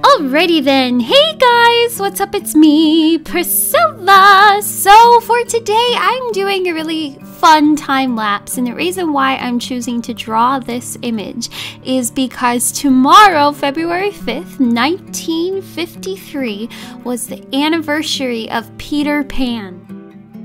Alrighty then. Hey guys, what's up? It's me, Priscilla. So for today, I'm doing a really fun time lapse, and the reason why I'm choosing to draw this image is because tomorrow, February 5th, 1953, was the anniversary of Peter Pan.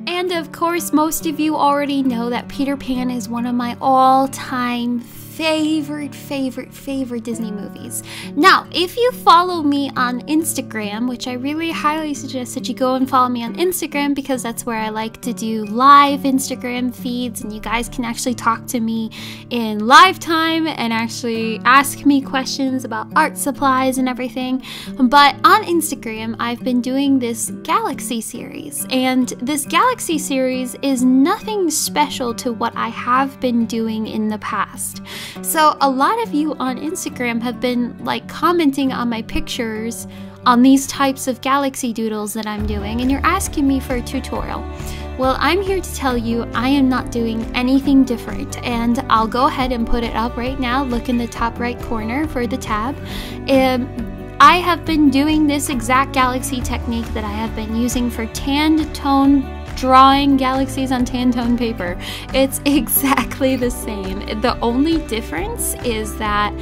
And of course, most of you already know that Peter Pan is one of my all time favorite, favorite, favorite Disney movies. Now, if you follow me on Instagram, which I really highly suggest that you go and follow me on Instagram because that's where I like to do live Instagram feeds and you guys can actually talk to me in live time and actually ask me questions about art supplies and everything. But on Instagram, I've been doing this Galaxy series, and this Galaxy series is nothing special to what I have been doing in the past. So, a lot of you on Instagram have been like commenting on my pictures on these types of galaxy doodles that I'm doing, and you're asking me for a tutorial. Well, I'm here to tell you I am not doing anything different, and I'll go ahead and put it up right now. Look in the top right corner for the tab. Um, I have been doing this exact galaxy technique that I have been using for tanned tone drawing galaxies on Tantone paper. It's exactly the same. The only difference is that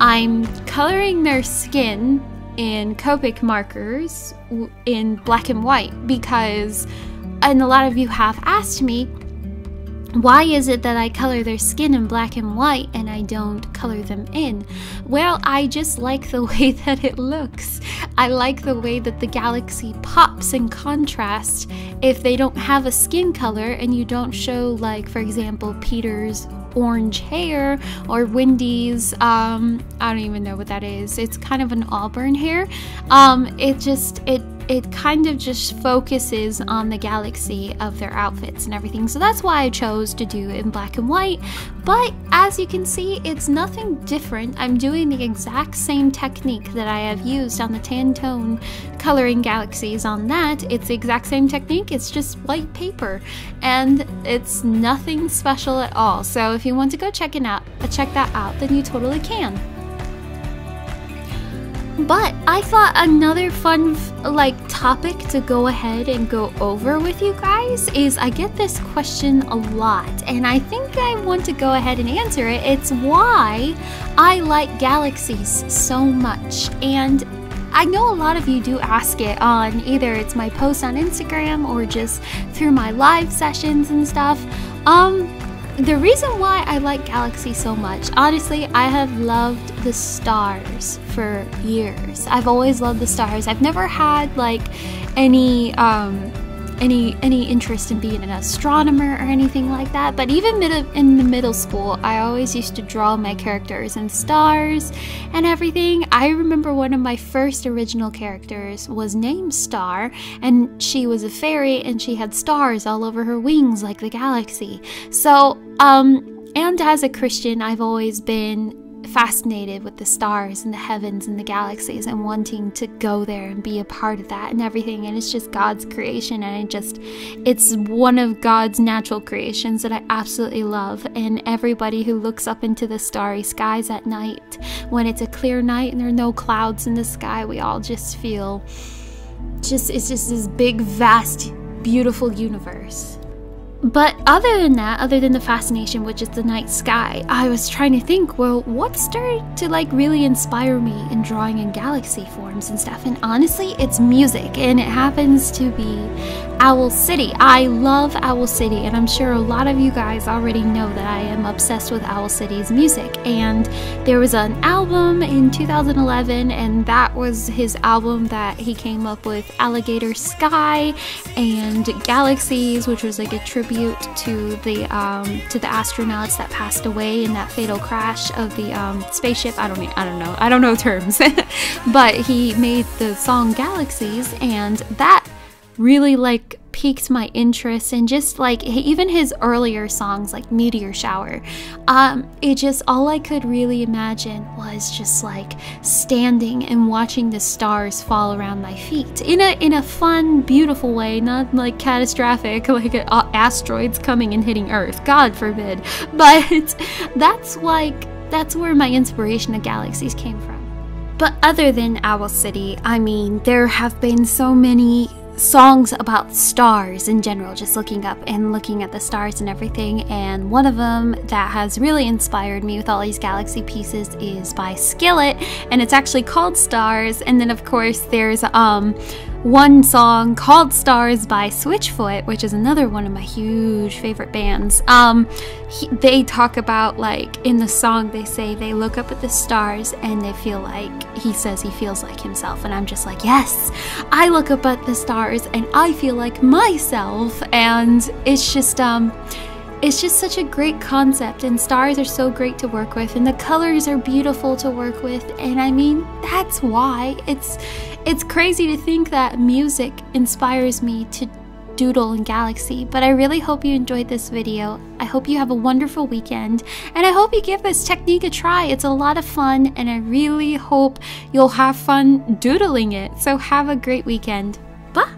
I'm coloring their skin in Copic markers in black and white because, and a lot of you have asked me, why is it that I color their skin in black and white and I don't color them in? Well, I just like the way that it looks. I like the way that the galaxy pops in contrast if they don't have a skin color and you don't show, like, for example, Peter's orange hair or Wendy's, um, I don't even know what that is. It's kind of an auburn hair. Um, it just, it it kind of just focuses on the galaxy of their outfits and everything. So that's why I chose to do in black and white. But as you can see, it's nothing different. I'm doing the exact same technique that I have used on the tan tone coloring galaxies on that. It's the exact same technique, it's just white paper. And it's nothing special at all. So if you want to go check it out, check that out, then you totally can. But I thought another fun like topic to go ahead and go over with you guys is I get this question a lot and I think I want to go ahead and answer it. It's why I like galaxies so much. And I know a lot of you do ask it on either it's my post on Instagram or just through my live sessions and stuff. Um the reason why I like Galaxy so much, honestly, I have loved the stars for years. I've always loved the stars. I've never had like any um any any interest in being an astronomer or anything like that. But even mid- in the middle school, I always used to draw my characters and stars and everything. I remember one of my first original characters was named Star, and she was a fairy and she had stars all over her wings like the galaxy. So, um, and as a Christian, I've always been fascinated with the stars and the heavens and the galaxies and wanting to go there and be a part of that and everything. And it's just God's creation and it just it's one of God's natural creations that I absolutely love. And everybody who looks up into the starry skies at night when it's a clear night and there are no clouds in the sky we all just feel just it's just this big vast beautiful universe but other than that, other than the fascination, which is the night sky, I was trying to think, well, what started to like really inspire me in drawing in galaxy forms and stuff? And honestly, it's music, and it happens to be Owl City. I love Owl City, and I'm sure a lot of you guys already know that I am obsessed with Owl City's music. And there was an album in 2011, and that was his album that he came up with Alligator Sky and Galaxies, which was like a tribute to the um, to the astronauts that passed away in that fatal crash of the um, spaceship. I don't I don't know I don't know terms, but he made the song Galaxies, and that really like piqued my interest and just like even his earlier songs like meteor shower um it just all i could really imagine was just like standing and watching the stars fall around my feet in a in a fun beautiful way not like catastrophic like uh, asteroids coming and hitting earth god forbid. But that's like that's where my inspiration of galaxies came from. But other than Owl City, I mean, there have been so many songs about stars in general, just looking up and looking at the stars and everything. And one of them that has really inspired me with all these galaxy pieces is by Skillet, and it's actually called Stars. And then, of course, there's um one song called Stars by Switchfoot, which is another one of my huge favorite bands. Um, he, they talk about, like, in the song, they say they look up at the stars and they feel like, he says he feels like himself. And I'm just like, yes, I look up at the stars and I feel like myself. And it's just, um, it's just such a great concept and stars are so great to work with and the colors are beautiful to work with and i mean that's why it's it's crazy to think that music inspires me to doodle in galaxy but i really hope you enjoyed this video. I hope you have a wonderful weekend and i hope you give this technique a try. It's a lot of fun and i really hope you'll have fun doodling it. So have a great weekend. Bye